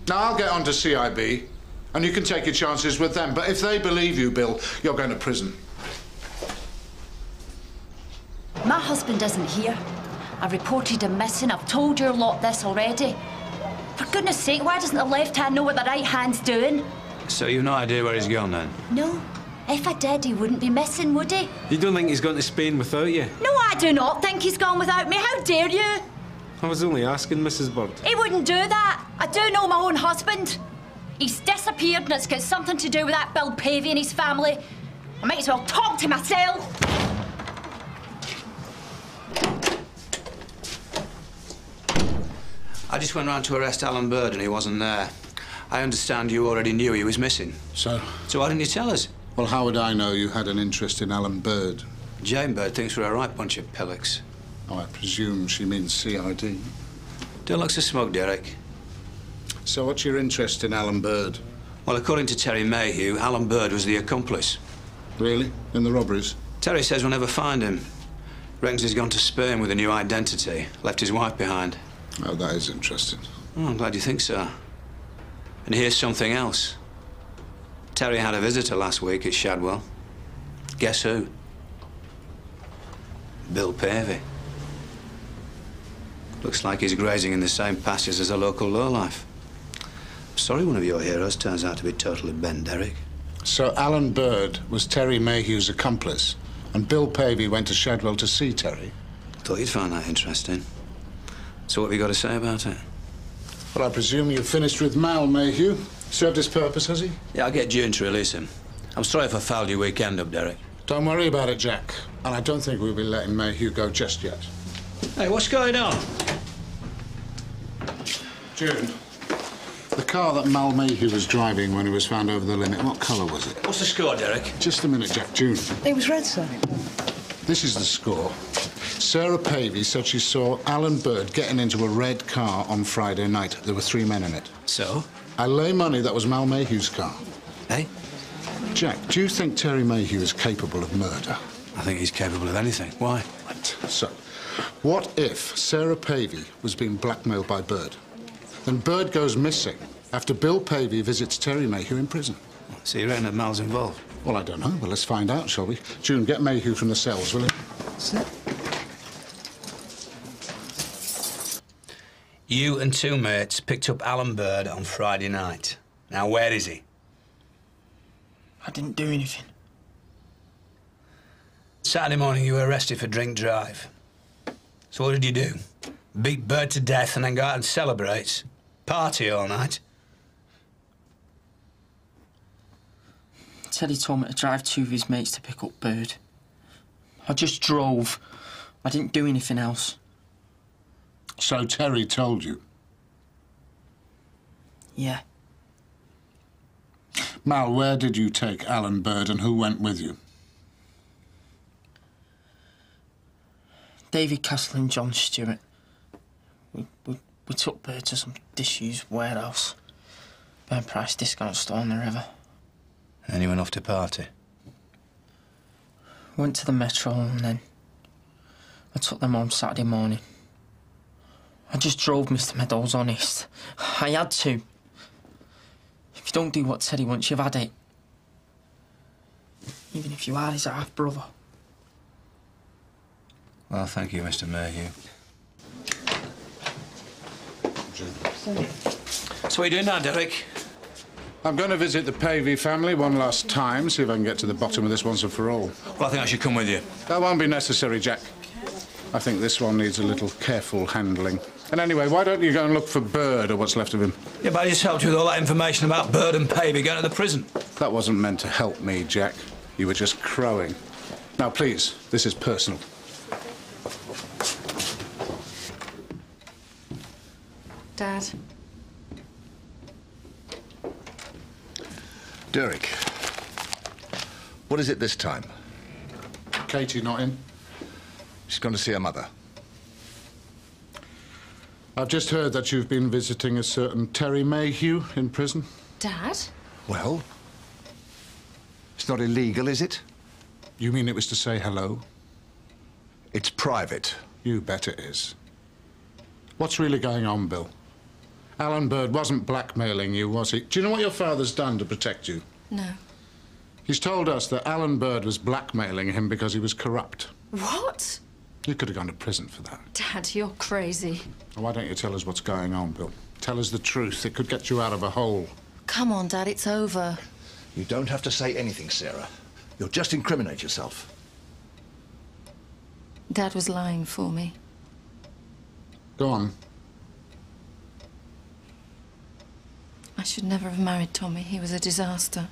Speaker 1: Now, I'll get on to CIB, and you can take your chances with them. But if they believe you, Bill, you're going to prison.
Speaker 11: My husband isn't here. I've reported him missing. I've told your lot this already. For goodness sake, why doesn't the left hand know what the right hand's doing?
Speaker 19: So you've no idea where he's gone then?
Speaker 11: No. If I did, he wouldn't be missing, would he?
Speaker 9: You don't think he's gone to Spain without you?
Speaker 11: No, I do not think he's gone without me. How dare you?
Speaker 9: I was only asking, Mrs. Bird.
Speaker 11: He wouldn't do that. I do know my own husband. He's disappeared and it's got something to do with that Bill Pavey and his family. I might as well talk to myself.
Speaker 19: I just went round to arrest Alan Bird and he wasn't there. I understand you already knew he was missing.
Speaker 1: So?
Speaker 19: So why didn't you tell us?
Speaker 1: Well, how would I know you had an interest in Alan Bird?
Speaker 19: Jane Bird thinks we're a right bunch of pillocks.
Speaker 1: Oh, I presume she means CID.
Speaker 19: Don't look so smug, Derek.
Speaker 1: So what's your interest in Alan Bird?
Speaker 19: Well, according to Terry Mayhew, Alan Bird was the accomplice.
Speaker 1: Really? In the robberies?
Speaker 19: Terry says we'll never find him. Reckons he's gone to Spain with a new identity. Left his wife behind.
Speaker 1: Oh, that is interesting.
Speaker 19: Oh, I'm glad you think so. And here's something else. Terry had a visitor last week at Shadwell. Guess who? Bill Pavey. Looks like he's grazing in the same pastures as a local lowlife. Sorry one of your heroes turns out to be totally Ben Derek.
Speaker 1: So Alan Bird was Terry Mayhew's accomplice, and Bill Pavey went to Shadwell to see Terry.
Speaker 19: Thought you'd find that interesting. So what have you got to say about it?
Speaker 1: Well, I presume you've finished with Mal Mayhew. Served his purpose, has he?
Speaker 19: Yeah, I'll get June to release him. I'm sorry if I fouled your weekend up, Derek.
Speaker 1: Don't worry about it, Jack. And I don't think we'll be letting Mayhew go just yet.
Speaker 19: Hey, what's going on?
Speaker 1: June, the car that Mal Mayhew was driving when he was found over the limit, what colour was it?
Speaker 19: What's the score, Derek?
Speaker 1: Just a minute, Jack. June.
Speaker 8: It was red, sir.
Speaker 1: This is the score. Sarah Pavey said she saw Alan Bird getting into a red car on Friday night. There were three men in it.
Speaker 19: So?
Speaker 1: I lay money that was Mal Mayhew's car.
Speaker 19: Hey?
Speaker 1: Jack, do you think Terry Mayhew is capable of murder?
Speaker 19: I think he's capable of anything. Why?
Speaker 1: Right. So, what if Sarah Pavey was being blackmailed by Bird? Then Bird goes missing after Bill Pavey visits Terry Mayhew in prison.
Speaker 19: So you reckon that Mal's involved?
Speaker 1: Well, I don't know. Well, let's find out, shall we? June, get Mayhew from the cells, will you?
Speaker 8: Sir?
Speaker 19: You and two mates picked up Alan Bird on Friday night. Now, where is he?
Speaker 5: I didn't do anything.
Speaker 19: Saturday morning, you were arrested for drink drive. So what did you do? Beat Bird to death and then go out and celebrate? Party all night?
Speaker 5: Terry told me to drive two of his mates to pick up Bird. I just drove. I didn't do anything else.
Speaker 1: So Terry told you?
Speaker 5: Yeah.
Speaker 1: Mal, where did you take Alan Bird and who went with you?
Speaker 5: David Castle and John Stewart. We, we, we took Bird to some disused warehouse. Burn price discount store on the river.
Speaker 19: And then you went off to party?
Speaker 5: Went to the metro and then I took them home Saturday morning. I just drove Mr. Meadows honest. I had to. If you don't do what Terry wants, you've had it. Even if you are his half brother.
Speaker 19: Well, thank you, Mr. Mayhew. So what are you doing now, Derek?
Speaker 1: I'm going to visit the Pavey family one last time, see if I can get to the bottom of this once and for all.
Speaker 19: Well, I think I should come with you.
Speaker 1: That won't be necessary, Jack. I think this one needs a little careful handling. And anyway, why don't you go and look for Bird or what's left of him?
Speaker 19: Yeah, but I just helped you with all that information about Bird and Pavey going to the prison.
Speaker 1: That wasn't meant to help me, Jack. You were just crowing. Now, please, this is personal.
Speaker 20: Dad.
Speaker 12: Derek, what is it this time?
Speaker 1: Katie not in?
Speaker 12: She's gone to see her mother.
Speaker 1: I've just heard that you've been visiting a certain Terry Mayhew in prison.
Speaker 20: Dad?
Speaker 12: Well, it's not illegal, is it?
Speaker 1: You mean it was to say hello?
Speaker 12: It's private.
Speaker 1: You bet it is. What's really going on, Bill? Alan Bird wasn't blackmailing you, was he? Do you know what your father's done to protect you?
Speaker 20: No.
Speaker 1: He's told us that Alan Bird was blackmailing him because he was corrupt.
Speaker 20: What?
Speaker 1: You could have gone to prison for that.
Speaker 20: Dad, you're crazy.
Speaker 1: Why don't you tell us what's going on, Bill? Tell us the truth. It could get you out of a hole.
Speaker 20: Come on, Dad, it's over.
Speaker 12: You don't have to say anything, Sarah. You'll just incriminate yourself.
Speaker 20: Dad was lying for me.
Speaker 1: Go on.
Speaker 20: I should never have married Tommy. He was a disaster.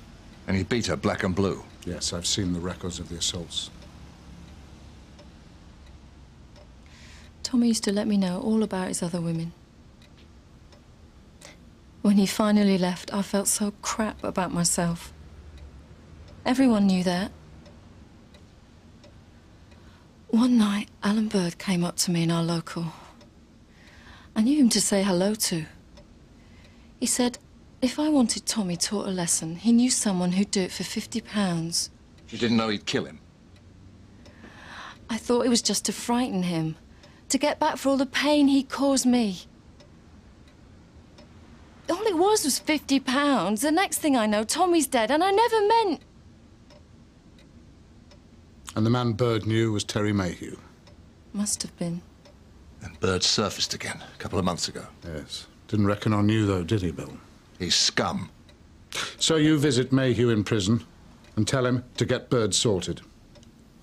Speaker 12: And he beat her black and blue.
Speaker 1: Yes, I've seen the records of the assaults.
Speaker 20: Tommy used to let me know all about his other women. When he finally left, I felt so crap about myself. Everyone knew that. One night, Alan Bird came up to me in our local. I knew him to say hello to. He said, If I wanted Tommy taught a lesson, he knew someone who'd do it for £50.
Speaker 14: You didn't know he'd kill him?
Speaker 20: I thought it was just to frighten him, to get back for all the pain he caused me. All it was was £50. The next thing I know, Tommy's dead, and I never meant.
Speaker 1: And the man Bird knew was Terry Mayhew.
Speaker 20: Must have been.
Speaker 14: And Bird surfaced again a couple of months ago.
Speaker 1: Yes. Didn't reckon on you, though, did he, Bill?
Speaker 14: He's scum.
Speaker 1: So you visit Mayhew in prison and tell him to get Bird sorted.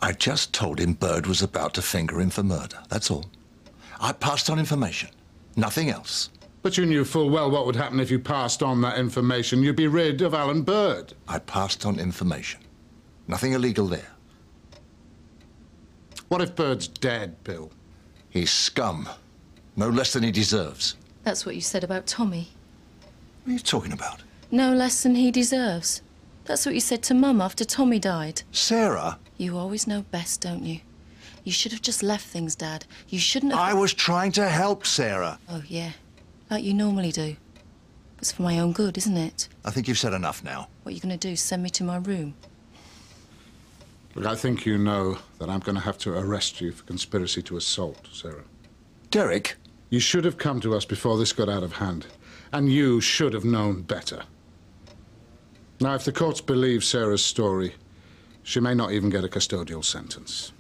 Speaker 14: I just told him Bird was about to finger him for murder. That's all. I passed on information. Nothing else.
Speaker 1: But you knew full well what would happen if you passed on that information. You'd be rid of Alan Bird.
Speaker 14: I passed on information. Nothing illegal there.
Speaker 1: What if Bird's dead, Bill?
Speaker 14: He's scum. No less than he deserves.
Speaker 20: That's what you said about Tommy.
Speaker 14: What are you talking about?
Speaker 20: No less than he deserves. That's what you said to Mum after Tommy died.
Speaker 14: Sarah?
Speaker 20: You always know best, don't you? You should have just left things, Dad. You shouldn't have...
Speaker 14: I was trying to help Sarah.
Speaker 20: Oh, yeah. Like you normally do. It's for my own good, isn't it?
Speaker 14: I think you've said enough now.
Speaker 20: What are you going to do, send me to my room?
Speaker 1: Look, I think you know that I'm going to have to arrest you for conspiracy to assault, Sarah.
Speaker 14: Derek?
Speaker 1: You should have come to us before this got out of hand. And you should have known better. Now, if the courts believe Sarah's story, she may not even get a custodial sentence.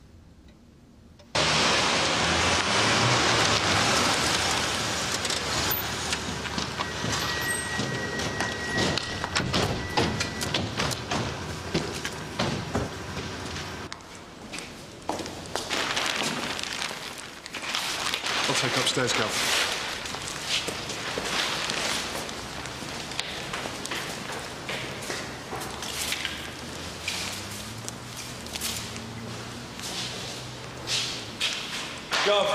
Speaker 6: I'll take upstairs, Gov.
Speaker 9: Gov.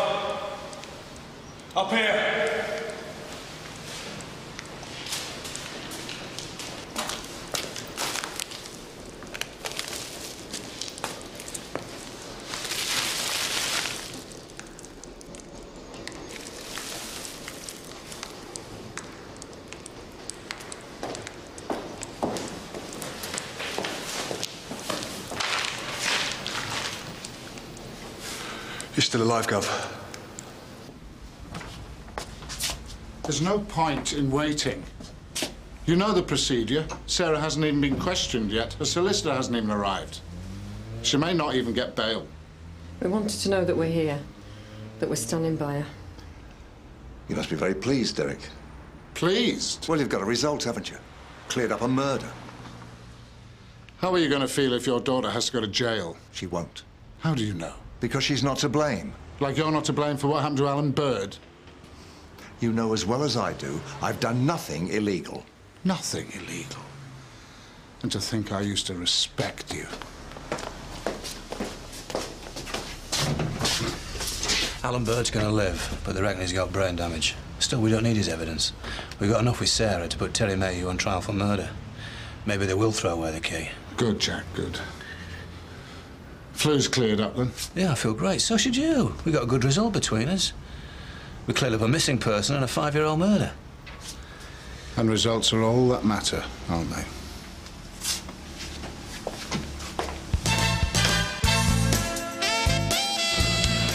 Speaker 9: Up here.
Speaker 6: He's still alive, Gov.
Speaker 1: There's no point in waiting. You know the procedure. Sarah hasn't even been questioned yet. Her solicitor hasn't even arrived. She may not even get bail.
Speaker 20: We wanted to know that we're here, that we're standing by her.
Speaker 14: You must be very pleased, Derek.
Speaker 1: Pleased?
Speaker 14: Well, you've got a result, haven't you? Cleared up a murder.
Speaker 1: How are you going to feel if your daughter has to go to jail?
Speaker 14: She won't.
Speaker 1: How do you know?
Speaker 14: Because she's not to blame.
Speaker 1: Like you're not to blame for what happened to Alan Bird?
Speaker 14: You know as well as I do, I've done nothing illegal.
Speaker 1: Nothing illegal. And to think I used to respect you.
Speaker 19: Alan Bird's going to live, but they reckon he's got brain damage. Still, we don't need his evidence. We've got enough with Sarah to put Terry Mayhew on trial for murder. Maybe they will throw away the key.
Speaker 1: Good, Jack, good. Flu's cleared up, then?
Speaker 19: Yeah, I feel great. So should you. We got a good result between us. We cleared up a missing person and a five-year-old murder.
Speaker 1: And results are all that matter, aren't they?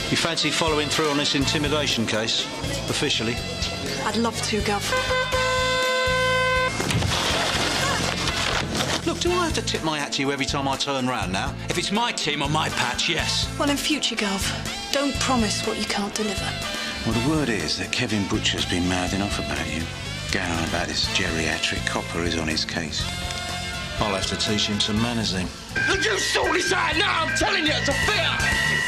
Speaker 17: You fancy following through on this intimidation case, officially?
Speaker 23: I'd love to, Gov.
Speaker 17: do I have to tip my hat to you every time I turn round now? If it's my team on my patch, yes.
Speaker 23: Well, in future, Gov, don't promise what you can't deliver.
Speaker 19: Well, the word is that Kevin Butcher's been mouthing off about you. Going on about this geriatric copper is on his case. I'll have to teach him some manners then.
Speaker 24: Would you sort this out now? I'm telling you, it's a fear!